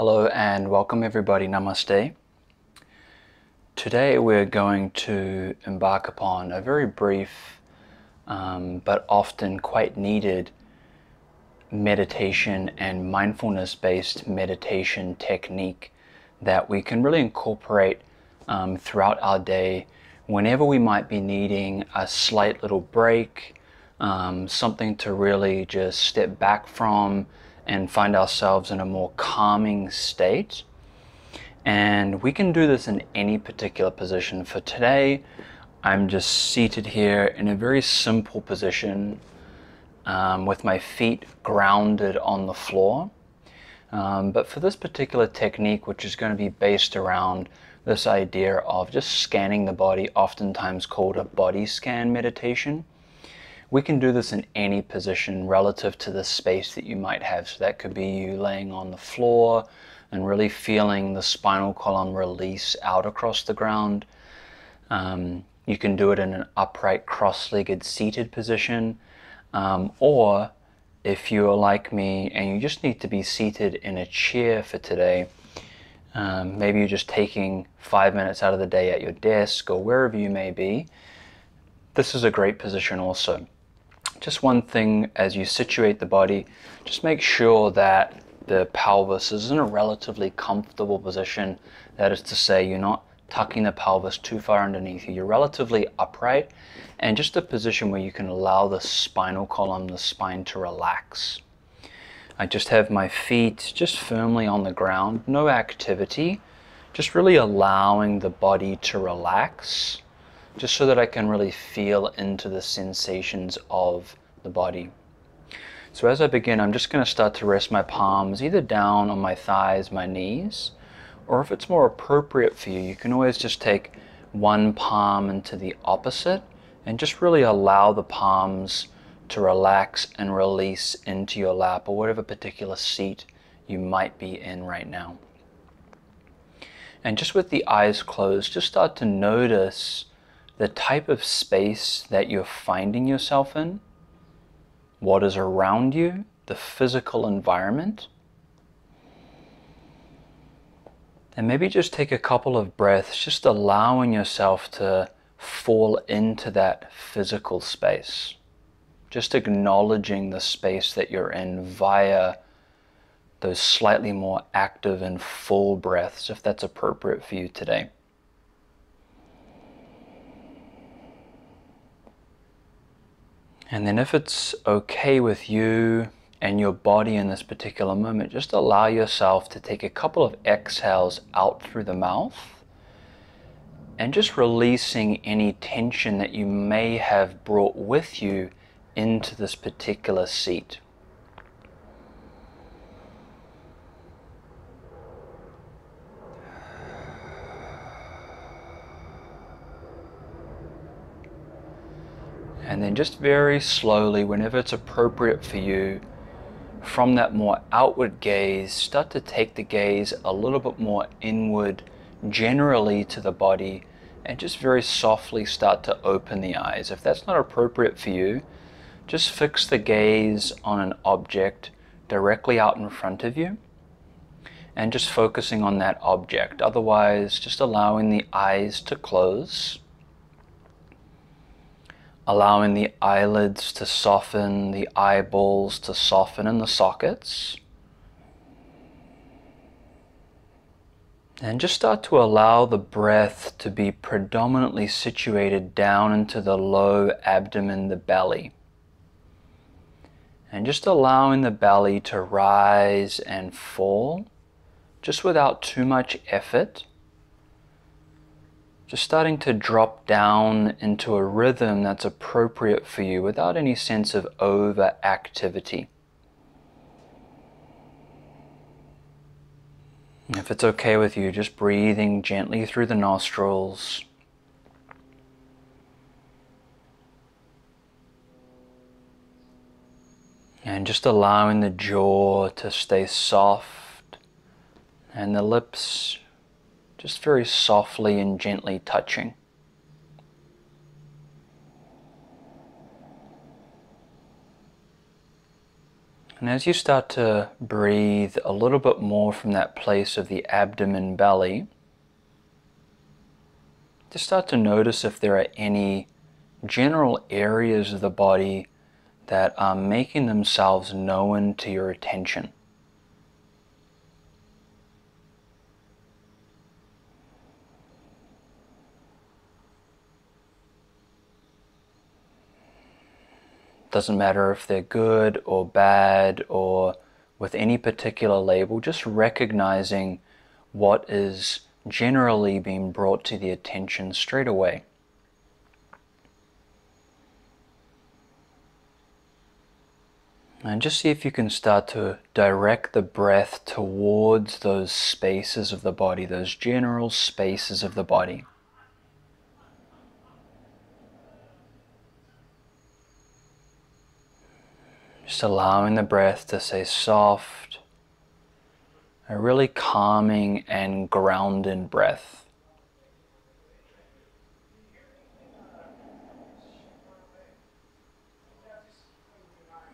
Hello and welcome everybody, Namaste. Today we're going to embark upon a very brief um, but often quite needed meditation and mindfulness based meditation technique that we can really incorporate um, throughout our day whenever we might be needing a slight little break, um, something to really just step back from and find ourselves in a more calming state. And we can do this in any particular position. For today, I'm just seated here in a very simple position um, with my feet grounded on the floor. Um, but for this particular technique, which is going to be based around this idea of just scanning the body, oftentimes called a body scan meditation, we can do this in any position relative to the space that you might have. So that could be you laying on the floor and really feeling the spinal column release out across the ground. Um, you can do it in an upright, cross-legged, seated position. Um, or if you are like me and you just need to be seated in a chair for today, um, maybe you're just taking five minutes out of the day at your desk or wherever you may be, this is a great position also just one thing as you situate the body, just make sure that the pelvis is in a relatively comfortable position. That is to say, you're not tucking the pelvis too far underneath you. You're relatively upright and just a position where you can allow the spinal column, the spine to relax. I just have my feet just firmly on the ground, no activity, just really allowing the body to relax just so that I can really feel into the sensations of the body. So as I begin, I'm just going to start to rest my palms either down on my thighs, my knees, or if it's more appropriate for you, you can always just take one palm into the opposite and just really allow the palms to relax and release into your lap or whatever particular seat you might be in right now. And just with the eyes closed, just start to notice the type of space that you're finding yourself in, what is around you, the physical environment. And maybe just take a couple of breaths, just allowing yourself to fall into that physical space. Just acknowledging the space that you're in via those slightly more active and full breaths, if that's appropriate for you today. And then if it's okay with you and your body in this particular moment, just allow yourself to take a couple of exhales out through the mouth and just releasing any tension that you may have brought with you into this particular seat. And then just very slowly, whenever it's appropriate for you, from that more outward gaze, start to take the gaze a little bit more inward, generally to the body, and just very softly start to open the eyes. If that's not appropriate for you, just fix the gaze on an object directly out in front of you and just focusing on that object. Otherwise, just allowing the eyes to close allowing the eyelids to soften, the eyeballs to soften in the sockets. And just start to allow the breath to be predominantly situated down into the low abdomen, the belly. And just allowing the belly to rise and fall, just without too much effort just starting to drop down into a rhythm that's appropriate for you without any sense of overactivity. If it's okay with you, just breathing gently through the nostrils. And just allowing the jaw to stay soft and the lips just very softly and gently touching. And as you start to breathe a little bit more from that place of the abdomen belly, just start to notice if there are any general areas of the body that are making themselves known to your attention. Doesn't matter if they're good or bad or with any particular label, just recognizing what is generally being brought to the attention straight away. And just see if you can start to direct the breath towards those spaces of the body, those general spaces of the body. Just allowing the breath to stay soft, a really calming and grounded breath.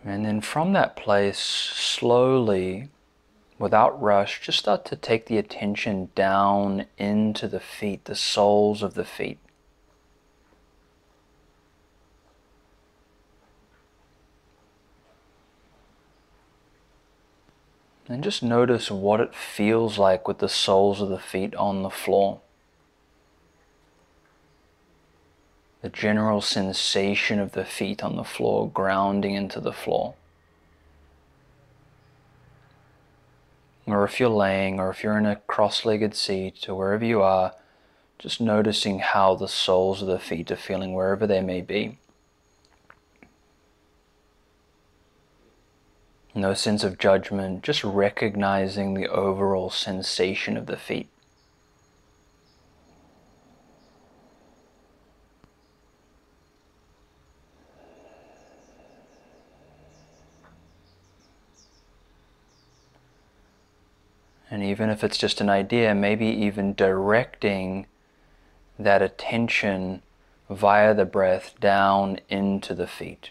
And then from that place, slowly, without rush, just start to take the attention down into the feet, the soles of the feet. And just notice what it feels like with the soles of the feet on the floor. The general sensation of the feet on the floor grounding into the floor. Or if you're laying, or if you're in a cross legged seat, or wherever you are, just noticing how the soles of the feet are feeling wherever they may be. No sense of judgment, just recognizing the overall sensation of the feet. And even if it's just an idea, maybe even directing that attention via the breath down into the feet.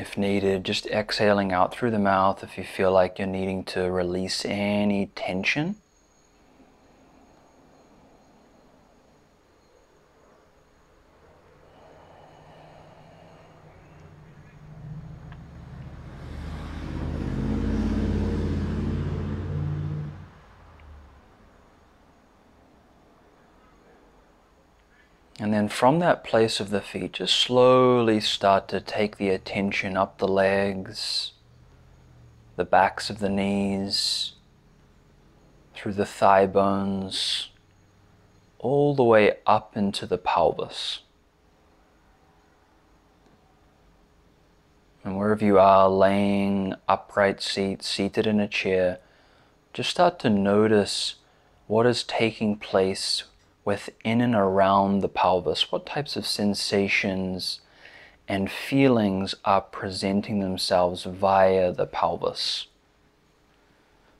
If needed, just exhaling out through the mouth if you feel like you're needing to release any tension. And then from that place of the feet, just slowly start to take the attention up the legs, the backs of the knees, through the thigh bones, all the way up into the pelvis. And wherever you are, laying upright seat, seated in a chair, just start to notice what is taking place within and around the pelvis? What types of sensations and feelings are presenting themselves via the pelvis?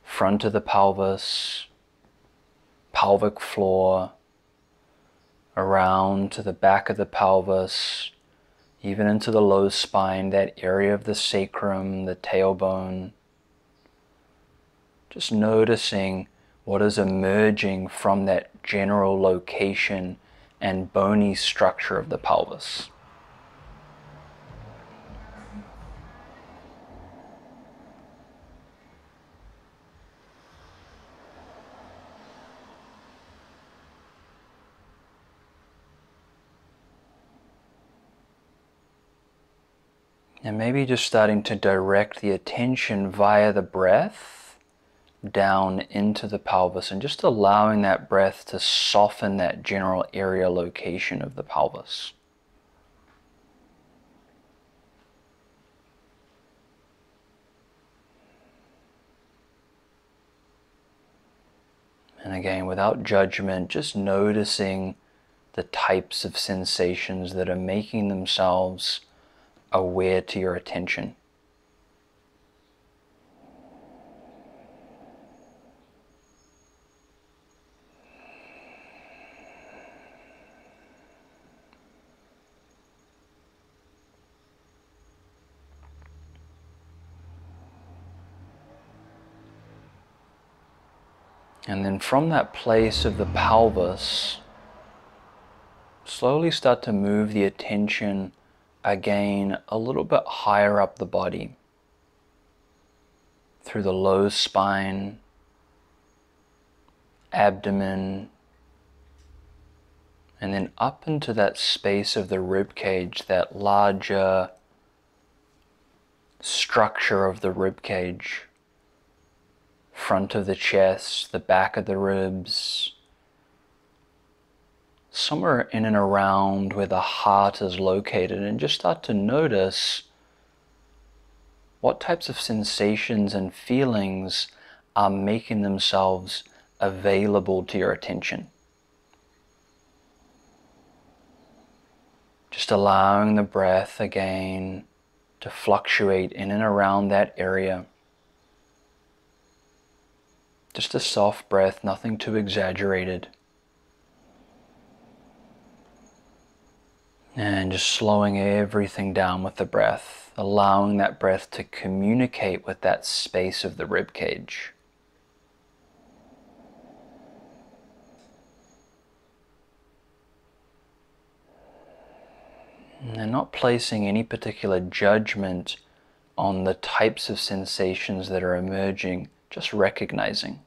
Front of the pelvis, pelvic floor, around to the back of the pelvis, even into the low spine, that area of the sacrum, the tailbone. Just noticing what is emerging from that general location and bony structure of the pelvis. And maybe just starting to direct the attention via the breath down into the pelvis and just allowing that breath to soften that general area location of the pelvis. And again, without judgment, just noticing the types of sensations that are making themselves aware to your attention. And then from that place of the pelvis, slowly start to move the attention again a little bit higher up the body. Through the low spine, abdomen, and then up into that space of the rib cage, that larger structure of the rib cage, front of the chest, the back of the ribs, somewhere in and around where the heart is located, and just start to notice what types of sensations and feelings are making themselves available to your attention. Just allowing the breath again to fluctuate in and around that area. Just a soft breath, nothing too exaggerated. And just slowing everything down with the breath, allowing that breath to communicate with that space of the rib cage. And not placing any particular judgment on the types of sensations that are emerging, just recognizing.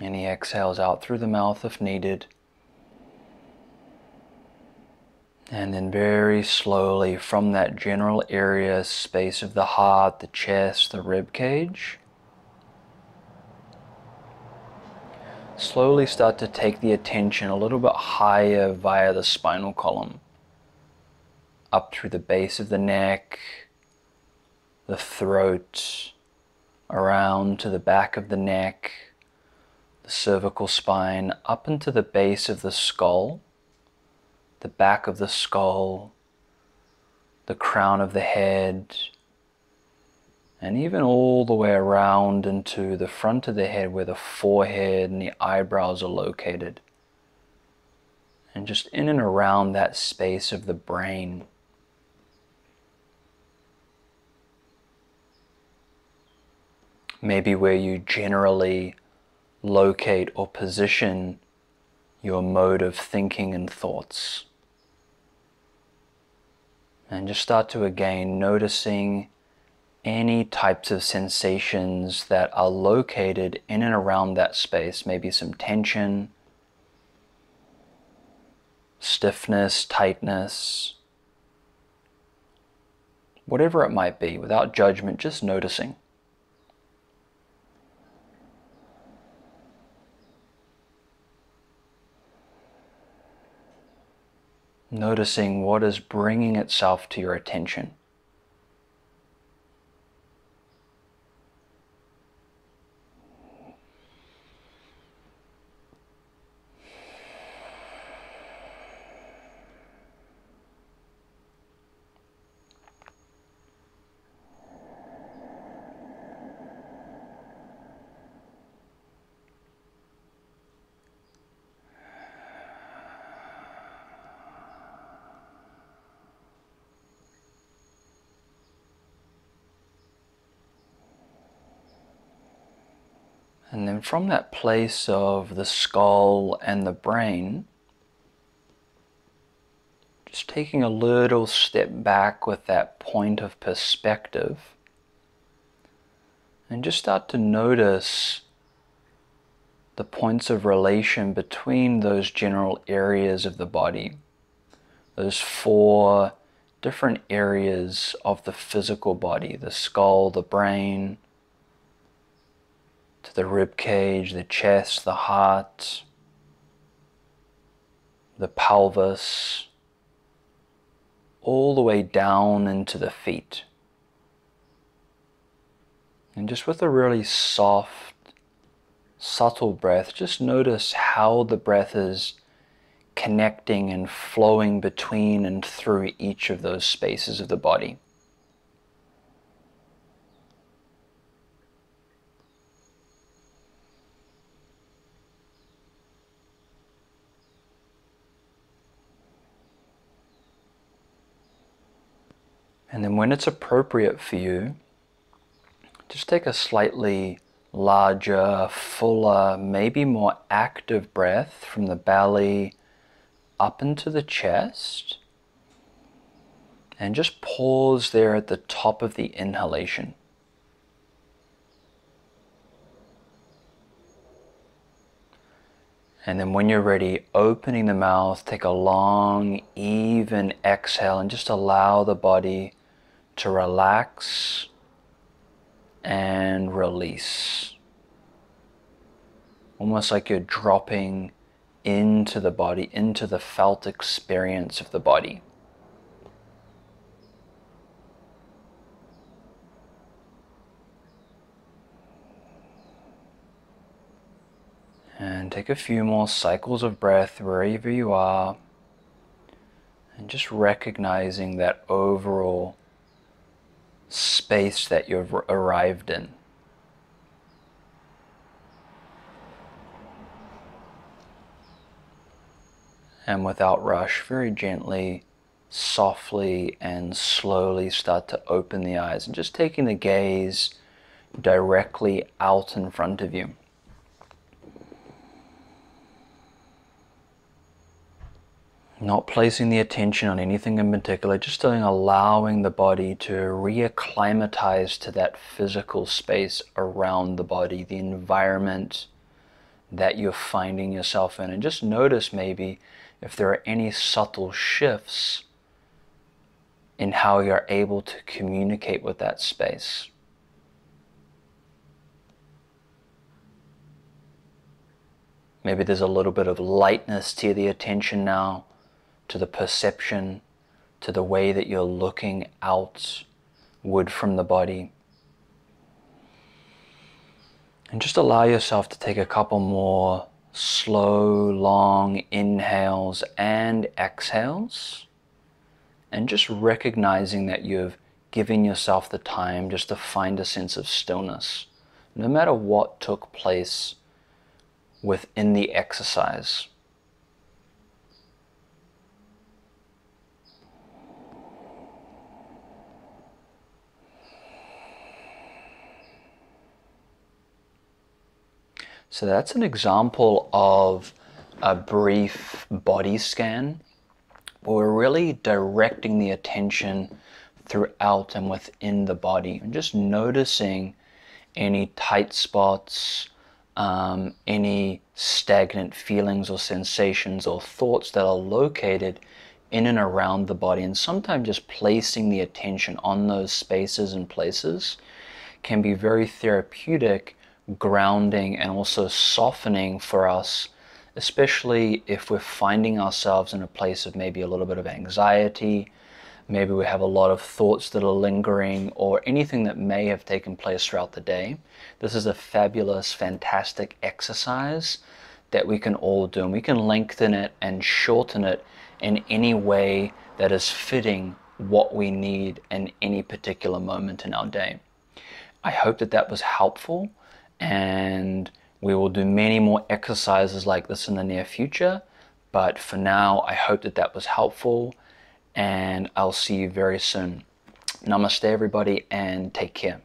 Any exhales out through the mouth if needed. And then very slowly from that general area, space of the heart, the chest, the rib cage, slowly start to take the attention a little bit higher via the spinal column, up through the base of the neck, the throat, around to the back of the neck, the cervical spine, up into the base of the skull the back of the skull, the crown of the head, and even all the way around into the front of the head where the forehead and the eyebrows are located. And just in and around that space of the brain. Maybe where you generally locate or position your mode of thinking and thoughts. And just start to again noticing any types of sensations that are located in and around that space. Maybe some tension, stiffness, tightness, whatever it might be, without judgment, just noticing. noticing what is bringing itself to your attention. And then from that place of the skull and the brain, just taking a little step back with that point of perspective, and just start to notice the points of relation between those general areas of the body, those four different areas of the physical body the skull, the brain, to the rib cage, the chest, the heart, the pelvis, all the way down into the feet. And just with a really soft, subtle breath, just notice how the breath is connecting and flowing between and through each of those spaces of the body. And then when it's appropriate for you, just take a slightly larger, fuller, maybe more active breath from the belly up into the chest. And just pause there at the top of the inhalation. And then when you're ready, opening the mouth, take a long, even exhale and just allow the body to relax and release. Almost like you're dropping into the body, into the felt experience of the body. And take a few more cycles of breath wherever you are. And just recognizing that overall space that you've arrived in. And without rush, very gently, softly, and slowly start to open the eyes and just taking the gaze directly out in front of you. Not placing the attention on anything in particular, just allowing the body to reacclimatize to that physical space around the body, the environment that you're finding yourself in. And just notice maybe if there are any subtle shifts in how you're able to communicate with that space. Maybe there's a little bit of lightness to the attention now to the perception, to the way that you're looking outward from the body. And just allow yourself to take a couple more slow, long inhales and exhales. And just recognizing that you've given yourself the time just to find a sense of stillness, no matter what took place within the exercise. So that's an example of a brief body scan we're really directing the attention throughout and within the body and just noticing any tight spots, um, any stagnant feelings or sensations or thoughts that are located in and around the body. And sometimes just placing the attention on those spaces and places can be very therapeutic grounding and also softening for us, especially if we're finding ourselves in a place of maybe a little bit of anxiety, maybe we have a lot of thoughts that are lingering, or anything that may have taken place throughout the day. This is a fabulous, fantastic exercise that we can all do, and we can lengthen it and shorten it in any way that is fitting what we need in any particular moment in our day. I hope that that was helpful and we will do many more exercises like this in the near future. But for now, I hope that that was helpful and I'll see you very soon. Namaste, everybody, and take care.